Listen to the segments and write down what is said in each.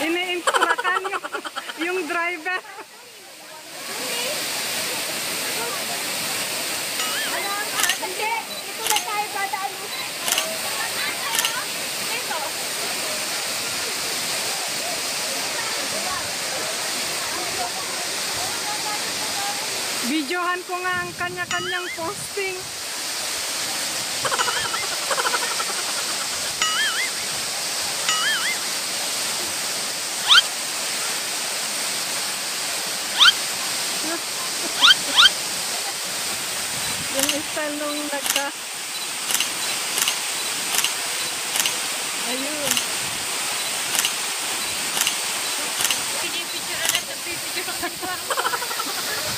Ini-instrukan yung, yung driver. Videohan ko nga ang kanya-kanyang posting. yung style nung nagka... Ayun. Pinipicture ulit. Pinipicture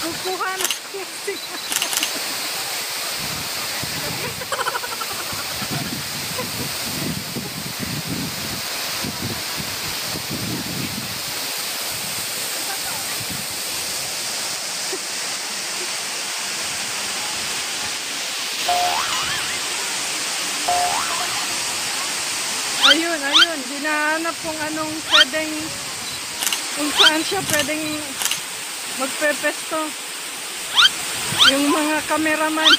Kukuha ng posting. Ayun, ayun. Hinahanap kung anong pwedeng, kung saan siya pwedeng magpepesto. Yung mga kameraman.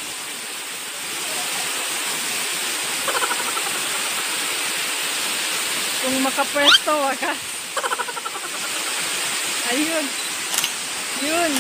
Kung makapwesto, wakas. Ayun. Yun.